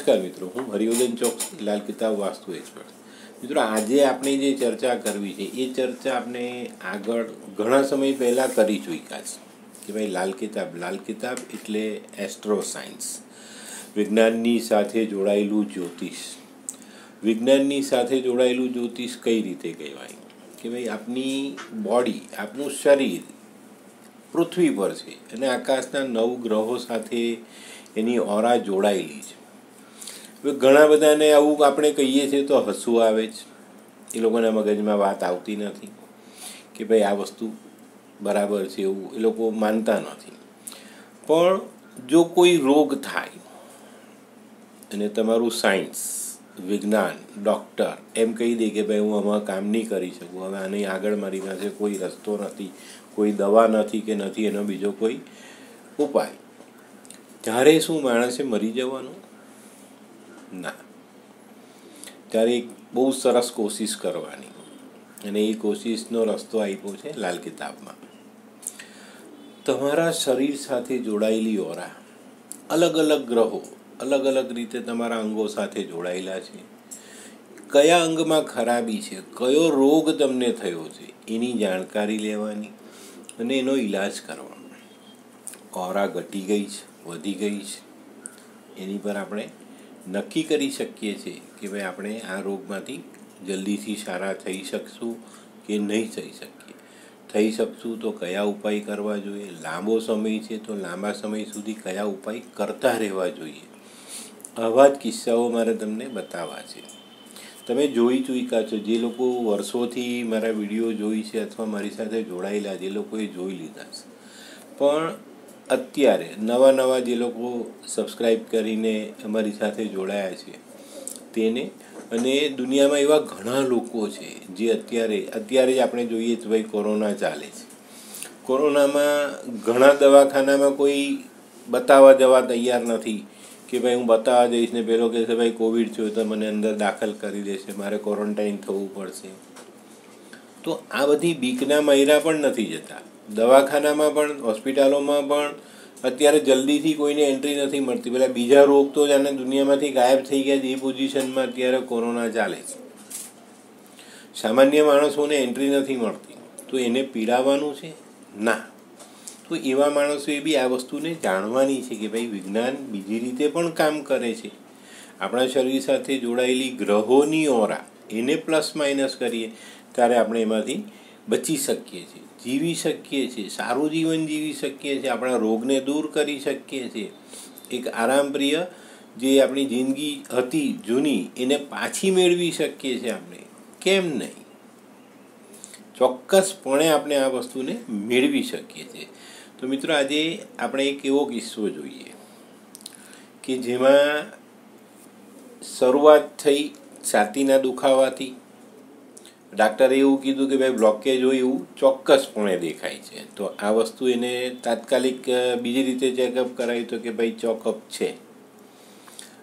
નમસ્કાર મિત્રો, હું હરિવર્ધન ચોકસી લાલ કિતાબ વાસ્તુ એક્સપર્ટ મિત્રો, આજે આપણે જે ચર્ચા કરવી છે, એ ચર્ચા આપણે આગળ ઘણા સમય પહેલાં કરી ચૂક્યા છે કે ભાઈ લાલ કિતાબ લાલ કિતાબ એટલે એસ્ટ્રો સાયન્સ વિજ્ઞાનની સાથે જોડાયેલું જ્યોતિષ. વિજ્ઞાનની સાથે જોડાયેલું જ્યોતિષ કઈ રીતે કહેવાય? કે ભાઈ આપની બોડી આપનું શરીર પૃથ્વી પર છે અને આકાશના નવ ગ્રહો સાથે એની ઓરા જોડાયેલી છે. હવે ઘણા બધાને આવું આપણે કહીએ છીએ તો હસવું આવે જ. એ લોકોના મગજમાં વાત આવતી નથી કે ભાઈ આ વસ્તુ બરાબર છે એવું એ લોકો માનતા નથી. પણ જો કોઈ રોગ થાય અને તમારું સાયન્સ, વિજ્ઞાન, ડૉક્ટર એમ કહી દે કે ભાઈ હું આમાં કામ નહીં કરી શકું, હવે આની આગળ મારી પાસે કોઈ રસ્તો નથી, કોઈ દવા નથી કે નથી એનો બીજો કોઈ ઉપાય. ત્યારે શું માણસે મરી જવાનું ના. ત્યારે એક બહુ સરસ કોશિશ કરવાની. અને એ કોશિશનો રસ્તો આપ્યો છે લાલ કિતાબમાં. તમારા શરીર સાથે જોડાયેલી ઓરા, અલગ અલગ ગ્રહો, અલગ અલગ રીતે તમારા અંગો સાથે જોડાયેલા છે. કયા અંગમાં ખરાબી છે, કયો રોગ તમને થયો છે, એની જાણકારી લેવાની અને એનો ઈલાજ કરવાનો. ઓરા ઘટી ગઈ છે, વધી ગઈ છે. એની પર આપણે નક્કી કરી શકીએ છીએ કે ભાઈ આપણે આ રોગમાંથી જલ્દીથી સારા થઈ શકશું કે નહીં થઈ શકીએ. થઈ શકશું તો કયા ઉપાય કરવા જોઈએ? લાંબો સમય છે તો લાંબા સમય સુધી કયા ઉપાય કરતા રહેવા જોઈએ? આવા જ કિસ્સાઓ મારે તમને બતાવવા છે. તમે જોઈ ચૂક્યા છો, જે લોકો વર્ષોથી મારા વીડિયો જોઈ છે અથવા મારી સાથે જોડાયેલા, જે લોકોએ જોઈ લીધા છે. પણ અત્યારે નવા નવા જે લોકો સબસ્ક્રાઈબ કરીને અમારી સાથે જોડાયા છે, તેને અને દુનિયામાં એવા ઘણા લોકો છે જે અત્યારે અત્યારે જ આપણે જોઈએ તો ભાઈ કોરોના ચાલે છે. કોરોનામાં ઘણા દવાખાનામાં કોઈ બતાવવા જવા તૈયાર નથી કે ભાઈ હું બતાવવા જઈશ ને પેલો કહેશે, ભાઈ કોવિડ થયો તો મને અંદર દાખલ કરી દેશે, મારે ક્વોરન્ટાઇન થવું પડશે. તો આ બધી બીકના મહિરા પણ નથી જતા. દવાખાનામાં પણ, હોસ્પિટલોમાં પણ અત્યારે જલ્દીથી કોઈને એન્ટ્રી નથી મળતી. પેલા બીજા રોગ તો જાણે દુનિયામાંથી ગાયબ થઈ ગયા એ પોઝિશનમાં અત્યારે કોરોના ચાલે છે. સામાન્ય માણસોને એન્ટ્રી નથી મળતી. તો એને પીડાવવાનું છે? ના. તો એવા માણસોએ બી આ વસ્તુને જાણવાની છે કે ભાઈ વિજ્ઞાન બીજી રીતે પણ કામ કરે છે. આપણા શરીર સાથે જોડાયેલી ગ્રહોની ઓરા, એને પ્લસ માઇનસ કરીએ, ત્યારે આપણે એમાંથી બચી શકીએ છીએ. જીવી શકીએ છીએ, સારું જીવન જીવી શકીએ છીએ, આપણા રોગને દૂર કરી શકીએ છીએ. એક આરામપ્રિય જે આપણી જિંદગી હતી જૂની, એને પાછી મેળવી શકીએ છીએ આપણે. કેમ નહીં? ચોક્કસપણે આપણે આ વસ્તુને મેળવી શકીએ છીએ. તો મિત્રો, આજે આપણે એક એવો કિસ્સો જોઈએ કે જેમાં શરૂઆત થઈ છાતીના દુખાવાથી ડાક્ટરે એવું કીધું કે ભાઈ બ્લોકેજ હોય એવું ચોક્કસપણે દેખાય છે. તો આ વસ્તુ એને તાત્કાલિક બીજી રીતે ચેકઅપ કરાવી તો કે ભાઈ ચોકઅપ છે.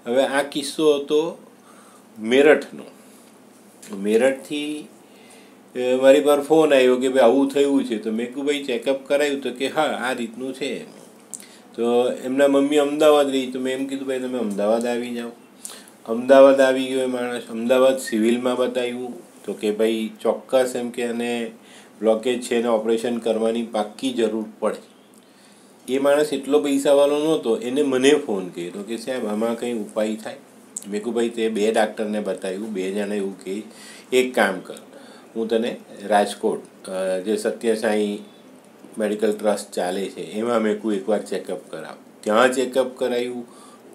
હવે આ કિસ્સો હતો મેરઠનો. મેરઠથી મારી પર ફોન આવ્યો કે ભાઈ આવું થયું છે. તો મેં કહ્યું ભાઈ ચેકઅપ કરાવ્યું તો કે હા, આ રીતનું છે તો એમના મમ્મી અમદાવાદ રહી. તો મેં એમ કીધું, ભાઈ તમે અમદાવાદ આવી જાઓ. અમદાવાદ આવી ગયો એ માણસ. અમદાવાદ સિવિલમાં બતાવ્યું. તો કે ભાઈ ચોક્કસ એમ કે અને બ્લોકેજ છે એને ઓપરેશન કરવાની પાક્કી જરૂર પડે. એ માણસ એટલો પૈસાવાળો નહોતો, એને મને ફોન કર્યો કે સાહેબ આમાં કંઈ ઉપાય થાય? મેં કહું ભાઈ, તે બે ડાક્ટરને બતાવ્યું, બે જણા એવું કહે એક કામ કર, હું તને રાજકોટ જે સત્યસાઈ મેડિકલ ટ્રસ્ટ ચાલે છે, એમાં મેં કોઈ એકવાર ચેકઅપ કરાવ. ત્યાં ચેકઅપ કરાવ્યું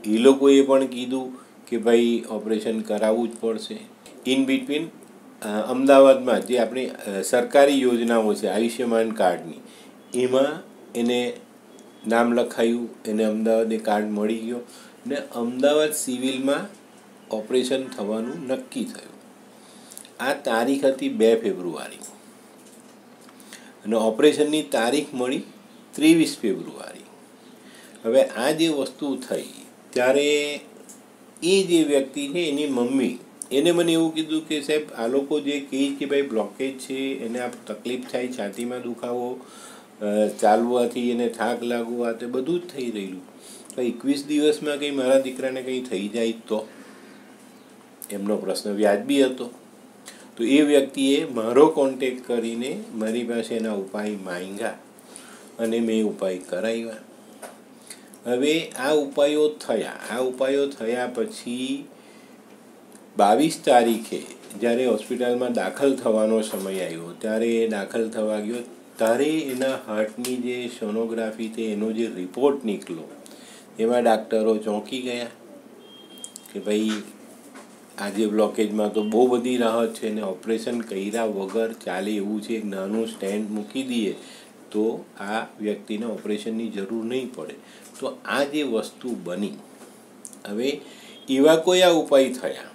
એ લોકોએ પણ કીધું કે, ભાઈ ઓપરેશન કરાવવું જ પડશે. ઇન બિટવીન અમદાવાદમાં જે આપણી સરકારી યોજનાઓ છે, આયુષ્યમાન કાર્ડની, એમાં એને નામ લખાયું, એને અમદાવાદ એ કાર્ડ મળી ગયો ને અમદાવાદ સિવિલમાં ઓપરેશન થવાનું નક્કી થયું. આ તારીખ હતી બે ફેબ્રુઆરી. અને ઓપરેશનની તારીખ મળી ત્રેવીસ ફેબ્રુઆરી. હવે આ જે વસ્તુ થઈ, ત્યારે એ જે વ્યક્તિ છે, એની મમ્મી એને મને એવું કીધું કે સાહેબ, આ લોકો જે કહે કે ભાઈ બ્લોકેજ છે, એને આ તકલીફ થાય, છાતીમાં દુખાવો ચાલવાથી એને થાક લાગવા તે બધું જ થઈ રહેલું. તો એકવીસ દિવસમાં કંઈ મારા દીકરાને કંઈ થઈ જાય તો? એમનો પ્રશ્ન વ્યાજબી હતો. તો એ વ્યક્તિએ મારો કોન્ટેક કરીને મારી પાસે એના ઉપાય માંગ્યા અને મેં ઉપાય કરાવ્યા. હવે આ ઉપાયો થયા. આ ઉપાયો થયા પછી બાવીસ તારીખે જ્યારે હોસ્પિટલમાં દાખલ થવાનો સમય આવ્યો, ત્યારે એ દાખલ થવા ગયો. ત્યારે એના હાર્ટની જે સોનોગ્રાફી તે એનો જે રિપોર્ટ નીકળ્યો, એમાં ડાક્ટરો ચોંકી ગયા કે ભાઈ, આજે બ્લોકેજમાં તો બહુ બધી રાહત છે ને ઓપરેશન કર્યા વગર ચાલે એવું છે, એક નાનું સ્ટેન્ડ મૂકી દઈએ તો આ વ્યક્તિને ઓપરેશનની જરૂર નહીં પડે. તો આ જે વસ્તુ બની, હવે એવા કોઈ આ ઉપાય થયા?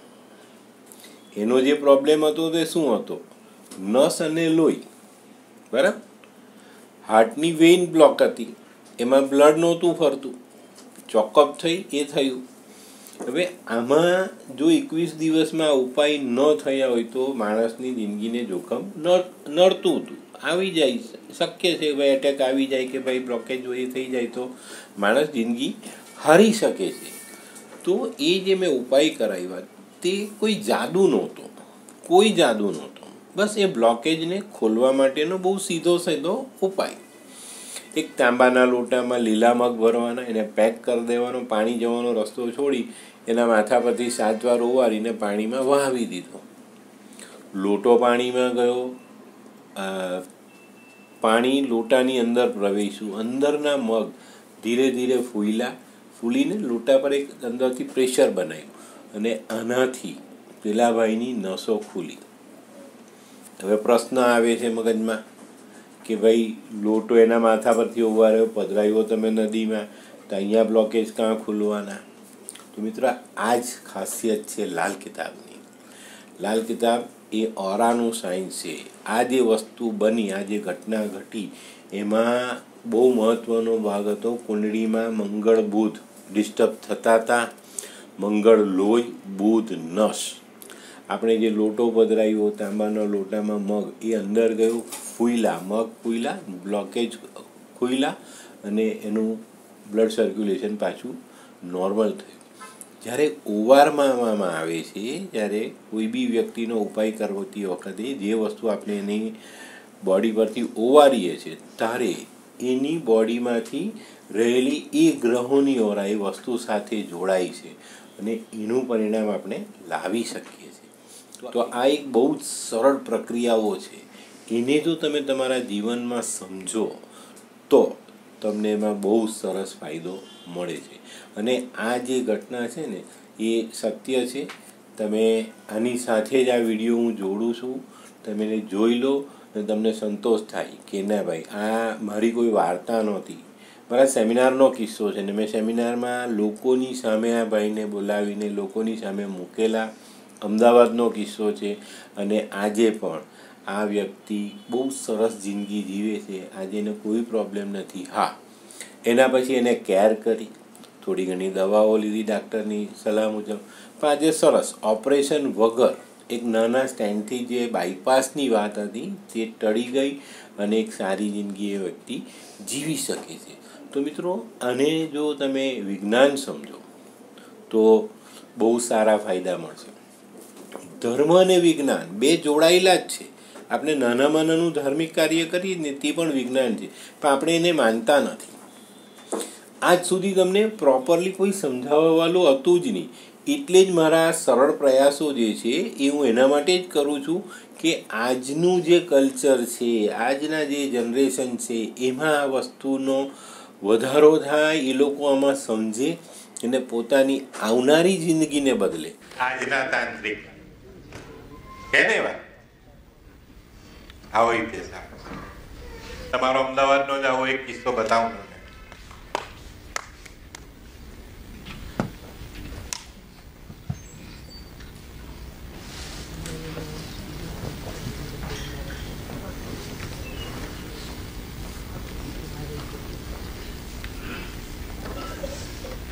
એનો જે પ્રોબ્લેમ હતો તે શું હતો? નસ અને લોહી. બરાબર? હાર્ટની વેઇન બ્લોક હતી. એમાં બ્લડ નહોતું ફરતું. ચોકઅપ થઈ, એ થયું. હવે આમાં જો એકવીસ દિવસમાં ઉપાય ન થયા હોય તો માણસની જિંદગીને જોખમ નડતું હતું. આવી જાય, શક્ય છે ભાઈ એટેક આવી જાય કે ભાઈ બ્લોકેજ એ થઈ જાય તો માણસ જિંદગી હારી શકે છે. તો એ જે મેં ઉપાય કરાવ્યા તે કોઈ જાદુ નહોતો. કોઈ જાદુ નહોતો. બસ એ બ્લોકેજને ખોલવા માટેનો બહુ સીધો સીધો ઉપાય. એક તાંબાના લોટામાં લીલા મગ ભરવાના, એને પેક કરી દેવાનો, પાણી જવાનો રસ્તો છોડી એના માથા પરથી સાત વાર ઓવારીને પાણીમાં વહાવી દીધો. લોટો પાણીમાં ગયો. પાણી લોટાની અંદર પ્રવેશ્યું. અંદરના મગ ધીરે ધીરે ફૂલ્યા ફૂલીને લોટા પર એક અંદરથી પ્રેશર બનાવ્યું. અને આનાથી પેલાભાઈની નસો ખુલી. હવે પ્રશ્ન આવે છે મગજમાં કે ભાઈ, લોટો એના માથા પરથી ઉવાર્યો પધરાવ્યો તમે નદીમાં, તો અહીંયા બ્લોકેજ કાં ખુલવાના? તો મિત્રો, આ જ ખાસિયત છે લાલ કિતાબની. લાલ કિતાબ એ ઓરાનું સાયન્સ છે. આ જે વસ્તુ બની, આ જે ઘટના ઘટી, એમાં બહુ મહત્ત્વનો ભાગ હતો કુંડળીમાં મંગળ બુધ ડિસ્ટર્બ થતા હતા. મંગળ, લોહી, બુધ, નસ. આપણે જે લોટો પધરાવ્યો તાંબાના લોટામાં મગ, એ અંદર ગયું, ફૂયલા, મગ ફૂઈલા બ્લોકેજ ખુયલા અને એનું બ્લડ સર્ક્યુલેશન પાછું નોર્મલ થયું. જ્યારે ઓવારમાં આવે છે, જ્યારે કોઈ બી વ્યક્તિનો ઉપાય કરતી વખતે જે વસ્તુ આપણે એની બોડી પરથી ઓવારીએ છીએ ત્યારે એની બોડીમાંથી રહેલી એ ગ્રહોની ઓરા એ વસ્તુ સાથે જોડાય છે. અને એનું પરિણામ આપણે લાવી શકીએ છીએ. તો આ એક બહુ જ સરળ પ્રક્રિયાઓ છે. એને જો તમે તમારા જીવનમાં સમજો, તો તમને એમાં બહુ સરસ ફાયદો મળે છે. અને આ જે ઘટના છે ને, એ સત્ય છે. તમે આની સાથે જ આ વીડિયો હું જોડું છું. તમે જોઈ લો અને તમને સંતોષ થાય કે ના ભાઈ, આ મારી કોઈ વાર્તા નહોતી. મારા સેમિનારનો કિસ્સો છે ને મેં સેમિનારમાં લોકોની સામે આ ભાઈને બોલાવીને લોકોની સામે મૂકેલા અમદાવાદનો કિસ્સો છે અને આજે પણ આ વ્યક્તિ બહુ સરસ જિંદગી જીવે છે. આજે એને કોઈ પ્રોબ્લેમ નથી. હા, એના પછી એને કેર કરી, થોડી ઘણી દવાઓ લીધી ડાક્ટરની સલાહ મુજબ. પણ આજે સરસ ઓપરેશન વગર એક નાના સ્ટેન્ડથી જે બાયપાસની વાત હતી તે ટળી ગઈ અને એક સારી જિંદગી એ વ્યક્તિ જીવી શકે છે. તો મિત્રો, આને જો તમે વિજ્ઞાન સમજો, તો બહુ સારા ફાયદા મળશે. ધર્મ અને વિજ્ઞાન બે જોડાયેલા જ છે. આપણે નાનામાં નાનું ધાર્મિક કાર્ય કરીએ ને તે પણ વિજ્ઞાન છે. પણ આપણે એને માનતા નથી. આજ સુધી તમને પ્રોપરલી કોઈ સમજાવવાવાળું હતું જ નહીં. એટલે જ મારા સરળ પ્રયાસો જે છે એ હું એના માટે જ કરું છું કે આજનું જે કલ્ચર છે, આજના જે જનરેશન છે, એમાં આ વસ્તુનો વધારો થાય એ લોકો આમાં સમજે અને પોતાની આવનારી જિંદગીને બદલે. આજના તાંત્રિક. એને વાત? આવો ઇતિહાસ. તમારો અમદાવાદનો જ આવો એક કિસ્સો બતાવું.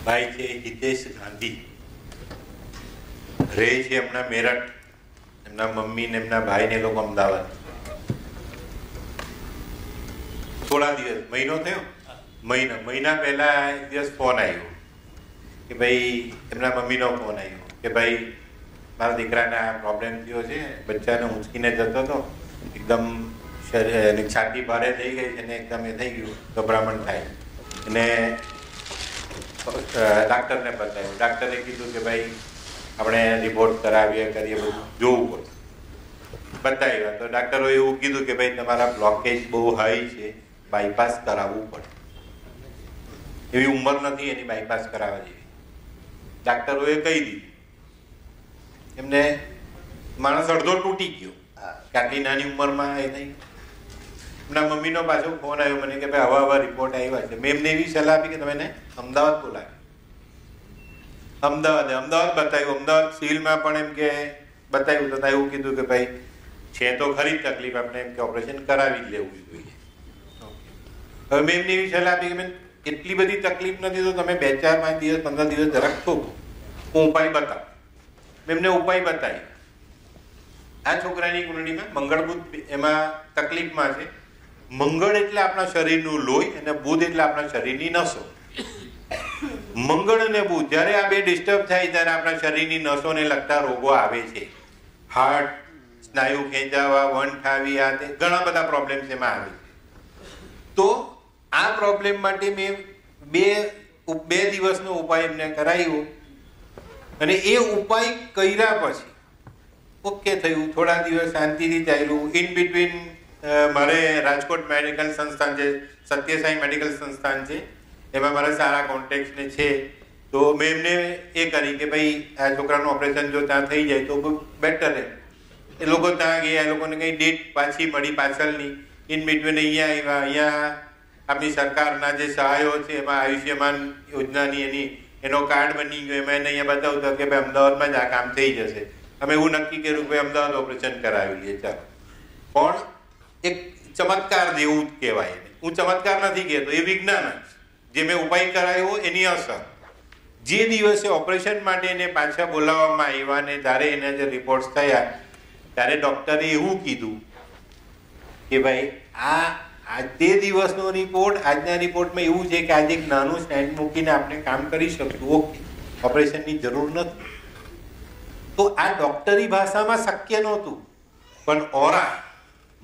ભાઈ છે હિતેશ ગાંધી. રહે છે એમના મેરઠ એમના મમ્મી ને એમના ભાઈ ને લોકો અમદાવાદ. થોડા દિવસ મહિનો થયો? મહિના મહિના પહેલા એક દિવસ ફોન આવ્યો કે ભાઈ એમના મમ્મીનો ફોન આવ્યો કે ભાઈ મારા દીકરાને આ પ્રોબ્લેમ થયો છે બચ્ચાને ઊંચકીને જતો હતો એકદમ છાતી ભારે થઈ ગઈ છે અને એકદમ એ થઈ ગયું ગભરામણ થાય. અને ડાક્ટરને બતાવ્યું ડાક્ટરે કીધું કે ભાઈ, આપણે રિપોર્ટ કરાવીએ, કરીએ, બધું જોવું પડશે બતાવ્યા. તો ડાક્ટરોએ એવું કીધું કે ભાઈ, તમારા બ્લોકેજ બહુ હાઈ છે બાયપાસ કરાવવું પડે. એવી ઉંમર નથી એની બાયપાસ કરાવવા જેવી. ડાક્ટરોએ કહી દીધું. એમને માણસ અડધો તૂટી ગયો. આટલી નાની ઉંમરમાં એ થઈ એમના મમ્મીનો પાછો ફોન આવ્યો મને કે ભાઈ આવા આવા રિપોર્ટ આવ્યા છે. મેં એમને એવી સલાહ આપી કે તમે એને અમદાવાદ બોલાવી. અમદાવાદ અમદાવાદ બતાવ્યું. અમદાવાદ સિવિલમાં પણ એમ કે બતાવ્યું. તો એવું કીધું કે ભાઈ, છે તો ખરી તકલીફ, આપણે એમ કે ઓપરેશન કરાવી જ લેવું જોઈએ. હવે મેં એમને એવી સલાહ આપી કે મેં એટલી બધી તકલીફ નથી તો તમે બે ચાર પાંચ દિવસ, પંદર દિવસ જરાક થોભો. હું ઉપાય બતાવ. મેં એમને ઉપાય બતાવી. આ છોકરાની કુંડળીમાં મંગળબુદ્ધ એમાં તકલીફમાં છે. મંગળ એટલે આપણા શરીરનું લોહી અને બુધ એટલે આપણા શરીરની નસો. મંગળ અને બુધ, જ્યારે આ બે ડિસ્ટર્બ થાય ત્યારે આપણા શરીરની નસોને લગતા રોગો આવે છે. હાર્ટ સ્નાયુ ખેંચાવા વન ઠાવી આ તે ઘણા બધા પ્રોબ્લેમ્સ એમાં આવે છે. તો આ પ્રોબ્લેમ માટે મેં બે બે દિવસનો ઉપાય એમને કરાવ્યો અને એ ઉપાય કર્યા પછી, ઓકે થયું, થોડા દિવસ શાંતિથી ચાલ્યું ઇન બિટવીન મારે રાજકોટ મેડિકલ સંસ્થાન છે, સત્યસાઈ મેડિકલ સંસ્થાન છે. એમાં મારા સારા કોન્ટેક્ટને છે. તો મેં એમને એ કરી કે ભાઈ, આ છોકરાનું ઓપરેશન જો ત્યાં થઈ જાય તો બેટર રહે. એ લોકો ત્યાં ગયા, એ લોકોને કંઈ ડેટ પાછી મળી પાછળની. ઇન બિટવીન અહીંયા આવ્યા, અહીંયા આપણી સરકારના જે સહાયો છે, એમાં આયુષ્યમાન યોજનાની એની, એનો કાર્ડ બની ગયો. એમાં એને અહીંયા બતાવતો કે ભાઈ અમદાવાદમાં જ આ કામ થઈ જશે. અમે એવું નક્કી કર્યું કે ભાઈ અમદાવાદ ઓપરેશન કરાવી લઈએ. ચાલો. પણ એક ચમત્કાર જેવું જ કહેવાય હું ચમત્કાર નથી કહેતો, એ વિજ્ઞાન જે. મેં ઉપાય કરાયો એની અસર. જે દિવસે ઓપરેશન માટે એને પાછા બોલાવવામાં આવ્યા ને ત્યારે એના જે રિપોર્ટ્સ થયા, ત્યારે ડૉક્ટરે એવું કીધું કે ભાઈ, આ આજ તે દિવસનો રિપોર્ટ આજના રિપોર્ટમાં એવું છે કે આજે એક નાનું સ્ટેન્ડ મૂકીને આપણે કામ કરી શકશું. ઓકે, ઓપરેશનની જરૂર નથી. તો આ ડૉક્ટરી ભાષામાં શક્ય નહોતું. પણ ઓરા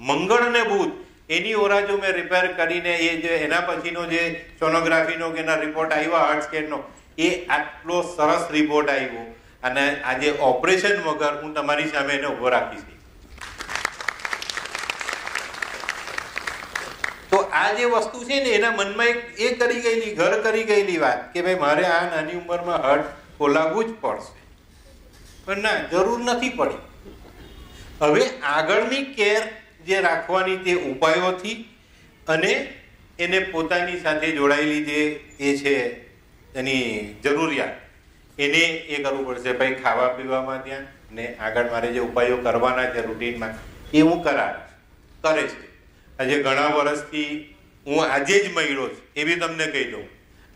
મંગળ ને બુધ, એની ઓરા જો મેં રિપેર કરીને એ જે એના પછીનો જે સોનોગ્રાફીનો કે એના રિપોર્ટ આવ્યો હાર્ટ સ્કેનનો એ આટલો સરસ રિપોર્ટ આવ્યો. અને આજે ઓપરેશન વગર હું તમારી સામે એને ઊભો રાખીશ. તો આ જે વસ્તુ છે ને, એના મનમાં એક, એ કરી ગયેલી, ઘર કરી ગયેલી વાત કે ભાઈ મારે આ નાની ઉંમરમાં હર્ટ ખોલાવવું જ પડશે. પણ ના, જરૂર નથી પડી. હવે આગળની કેર જે રાખવાની તે ઉપાયોથી અને એને પોતાની સાથે જોડાયેલી જે એ છે એની જરૂરિયાત, એને એ કરવું પડશે. ભાઈ, ખાવા પીવામાં ત્યાં ને આગળ મારે જે ઉપાયો કરવાના છે રૂટીનમાં એ હું કરાવીશ કરે છે. આજે ઘણા વર્ષથી હું આજે જ મળ્યો છું, એ બી તમને કહી દઉં.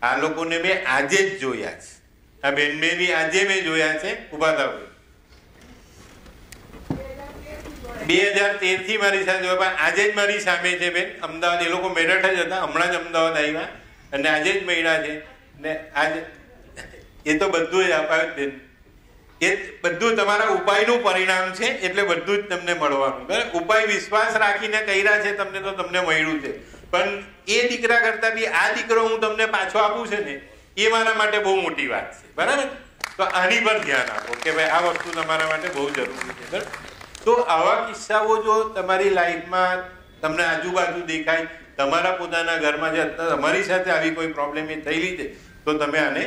આ લોકોને મેં આજે જ જોયા છે. આ બેન બી આજે મેં જોયા છે ઊભા થાવ. બે હજાર તેરથી મારી સાથે પણ આજે જ મારી સામે છે બેન. અમદાવાદ, એ લોકો મેરઠ જ હતા. હમણાં જ અમદાવાદ આવ્યા. અને આજે જ મળ્યા છે. ને આજે એ તો બધું જ અપાયું બેન. એ બધું તમારા ઉપાયનું પરિણામ છે, એટલે બધું જ તમને મળવાનું. બરાબર? ઉપાય વિશ્વાસ રાખીને કર્યા છે તમને તો તમને મળ્યું છે. પણ એ દીકરા કરતા બી આ દીકરો હું તમને પાછો આપું છે ને, એ મારા માટે બહુ મોટી વાત છે. બરાબર? તો આની પર ધ્યાન આપો કે ભાઈ આ વસ્તુ તમારા માટે બહુ જરૂરી છે. બરાબર? તો આવા કિસ્સાઓ જો તમારી લાઈફમાં તમને આજુબાજુ દેખાય, તમારા પોતાના ઘરમાં જે તમારી સાથે આવી કોઈ પ્રોબ્લેમ એ થયેલી છે, તો તમે આને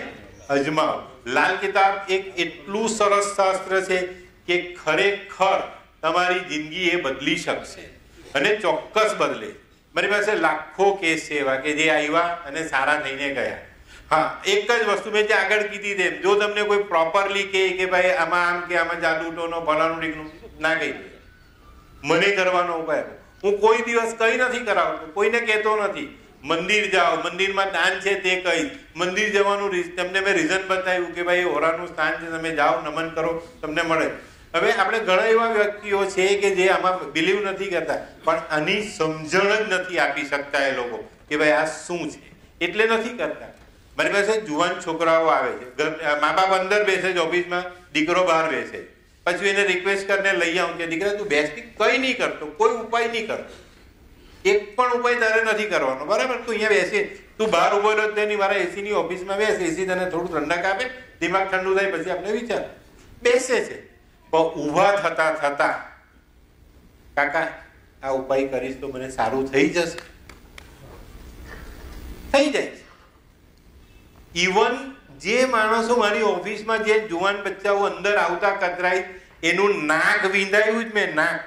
અજમાવો. લાલ કિતાબ એક એટલું સરસ શાસ્ત્ર છે કે ખરેખર તમારી જિંદગી એ બદલી શકશે અને ચોક્કસ બદલે. મારી પાસે લાખો કેસ છે એવા કે જે આવ્યા અને સારા થઈને ગયા. હા, એક જ વસ્તુ મેં જે આગળ કીધી તેમ. જો તમને કોઈ પ્રોપરલી કહે કે ભાઈ આમાં આમ કે આમાં જાદુ ટોનો ફલાણું ઢીકણું ના કહી. મને કરવાનો ઉપાય હું કોઈ દિવસ કઈ નથી કરાવતો, કોઈને કહેતો નથી. મંદિર જાઓ, મંદિરમાં દાન છે તે કહી મંદિર જવાનું તમને મેં રીઝન બતાવ્યું કે ભાઈ હોરાનું સ્થાન છે, તમે જાઓ, નમન કરો, તમને મળે. હવે આપણે ઘણા એવા વ્યક્તિઓ છે કે જે આમાં બિલીવ નથી કરતા, પણ આની સમજણ જ નથી આપી શકતા એ લોકો કે ભાઈ આ શું છે? એટલે નથી કરતા. મારી પાસે જુવાન છોકરાઓ આવે છે. મા બાપ અંદર બેસે છે, ઓફિસમાં દીકરો બહાર બેસે પછી એને રિક્વેસ્ટ કરીને લઈ આવું કે દીકરા, તું બેસતી કઈ નહીં કરતો, કોઈ ઉપાય નહીં કરતો. એક પણ ઉપાય તારે નથી કરવાનો. બરાબર, તું અહીંયા બેસી. તું બહાર ઊભો રહ્યો તેની મારા એસીની ઓફિસમાં બેસે. એસી તને થોડું ઠંડક આપે. દિમાગ ઠંડુ થાય પછી આપણે વિચાર. બેસે છે. પણ ઊભા થતા થતા, કાકા, આ ઉપાય કરીશ તો મને સારું થઈ જશે. થઈ જાય ઇવન જે માણસો મારી ઓફિસમાં જે જુવાન બચ્ચાઓ અંદર આવતા કતરાય, એનું નાક વિંધાયું જ મેં, નાક.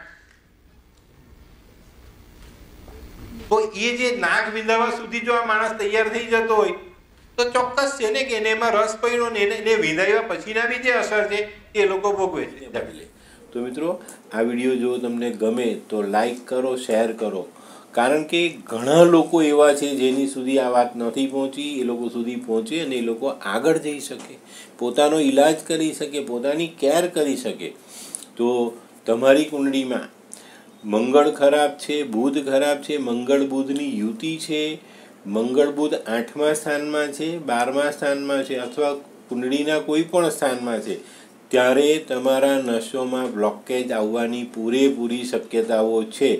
તો એ જે નાક વિંધાવા સુધી જો આ માણસ તૈયાર થઈ જતો હોય, તો ચોક્કસ છે ને કે એને એમાં રસ પડ્યો ને એને એને વિંધાવ્યા પછીના બી જે અસર છે, એ લોકો ભોગવે છે. તો મિત્રો, આ વીડિયો જો તમને ગમે તો લાઈક કરો શેર કરો. કારણ કે ઘણા લોકો એવા છે જેની સુધી આ વાત નથી પહોંચી, એ લોકો સુધી પહોંચે અને એ લોકો આગળ જઈ શકે, પોતાનો ઈલાજ કરી શકે, પોતાની કેર કરી શકે. તો તમારી કુંડળીમાં મંગળ ખરાબ છે, બુધ ખરાબ છે, મંગળ બુધની યુતિ છે, મંગળ બુધ આઠમા સ્થાનમાં છે, બારમા સ્થાનમાં છે અથવા કુંડળીના કોઈ પણ સ્થાનમાં છે ત્યારે તમારા નસોમાં બ્લોકેજ આવવાની પૂરેપૂરી શક્યતાઓ છે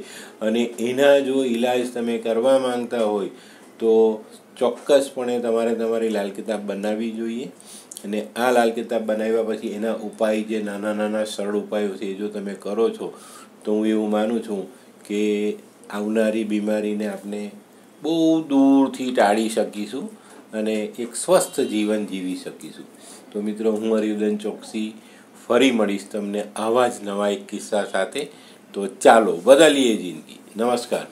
અને એના જો ઈલાજ તમે કરવા માંગતા હોય, તો ચોક્કસપણે તમારે તમારી લાલ કિતાબ બનાવવી જોઈએ અને આ લાલ કિતાબ બનાવ્યા પછી એના ઉપાય જે નાના નાના સરળ ઉપાયો છે એ જો તમે કરો છો, તો હું એવું માનું છું કે આવનારી બીમારીને આપણે બહુ દૂરથી ટાળી શકીશું અને એક સ્વસ્થ જીવન જીવી શકીશું. તો મિત્રો, હું હરિયુદન ચોકસી ફરી મળીશ તમને આવા જ નવા એક કિસ્સા સાથે. તો ચાલો, બદલીએ જિંદગી. નમસ્કાર.